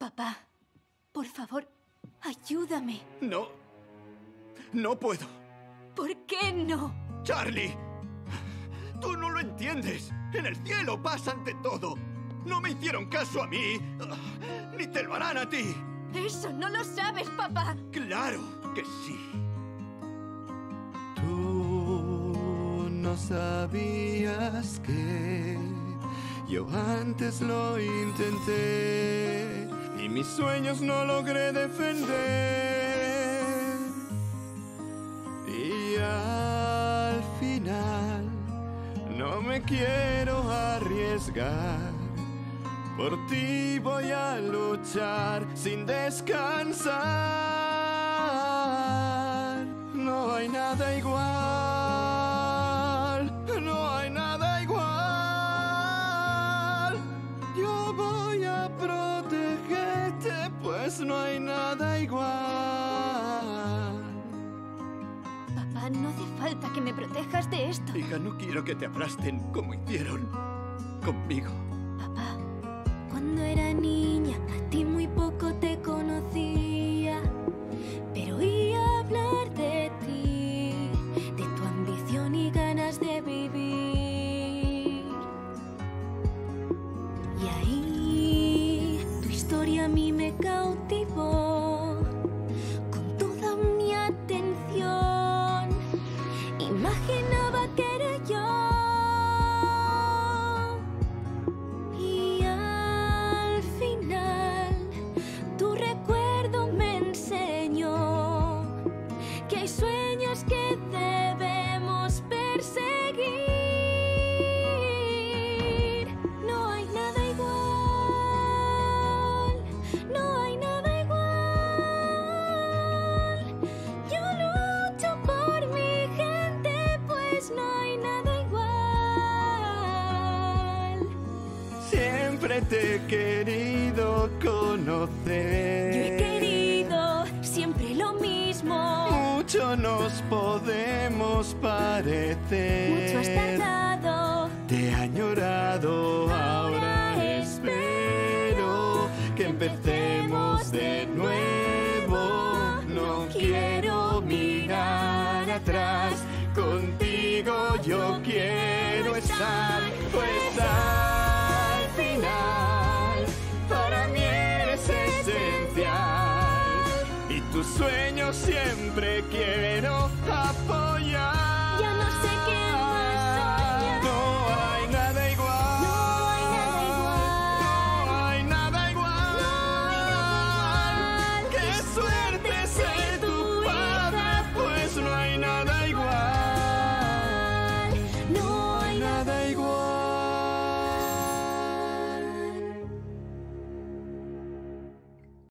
Papá, por favor, ayúdame. No. No puedo. ¿Por qué no? Charlie, tú no lo entiendes. En el cielo pasa ante todo. No me hicieron caso a mí, ni te lo harán a ti. Eso no lo sabes, papá. Claro que sí. Tú no sabías que yo antes lo intenté mis sueños no logré defender. Y al final no me quiero arriesgar. Por ti voy a luchar sin descansar. Pues no hay nada igual. Papá, no hace falta que me protejas de esto. Hija, no quiero que te aplasten como hicieron conmigo. Cautivó con toda mi atención. Imaginaba que era yo. Y al final, tu recuerdo me enseñó que hay sueños que debemos perseguir. Siempre te he querido conocer. Yo he querido siempre lo mismo. Mucho nos podemos parecer. Mucho has tardado. Te he añorado, ahora espero que empecemos de nuevo. No quiero mirar atrás, contigo yo quiero y tus sueños siempre quiero apoyar.